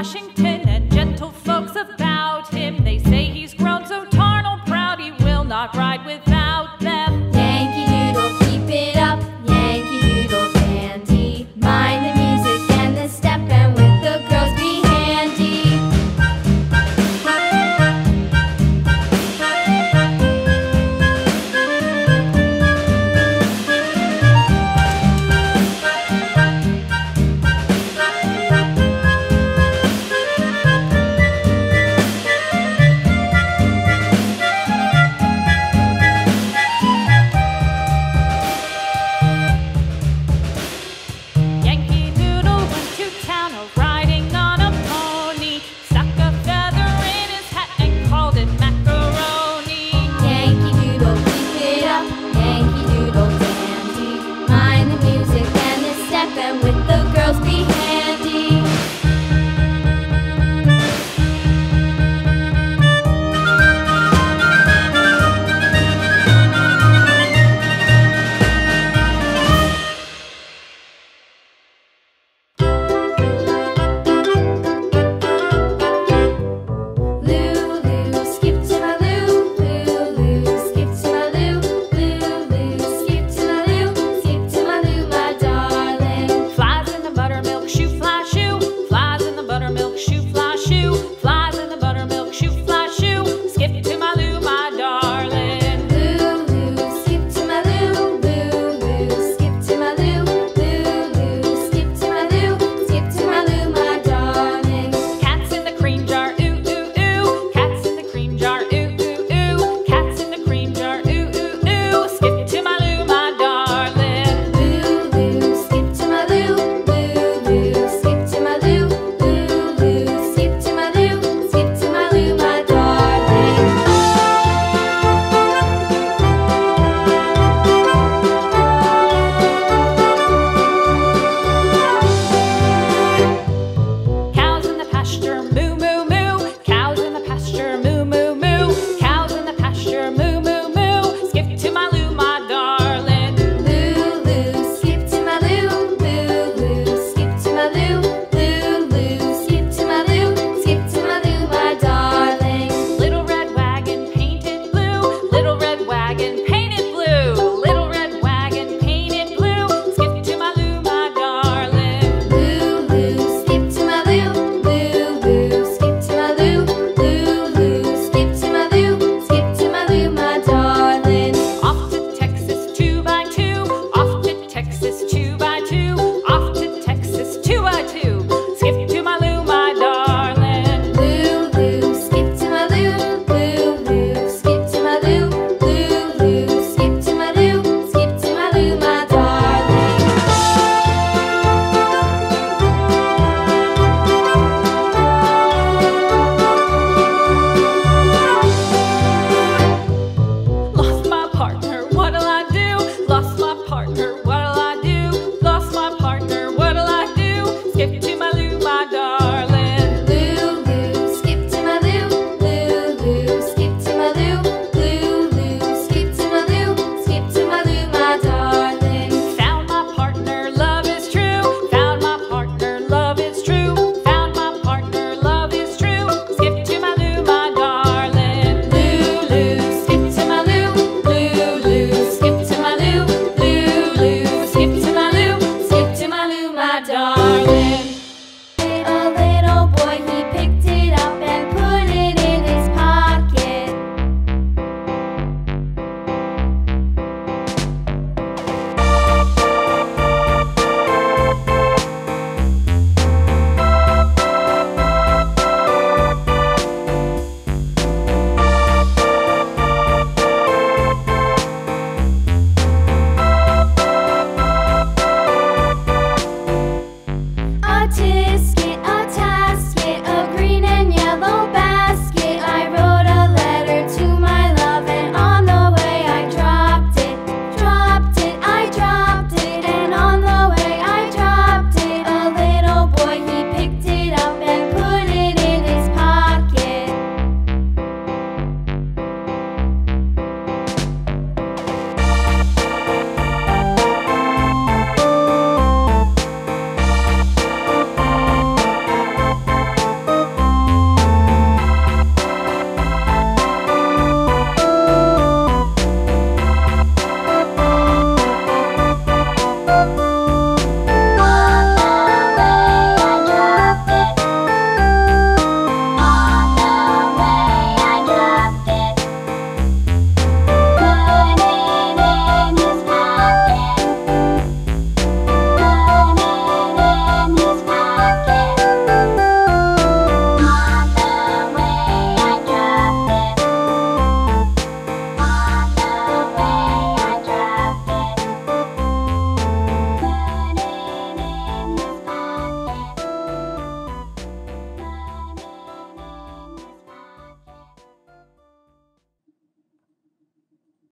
Washington.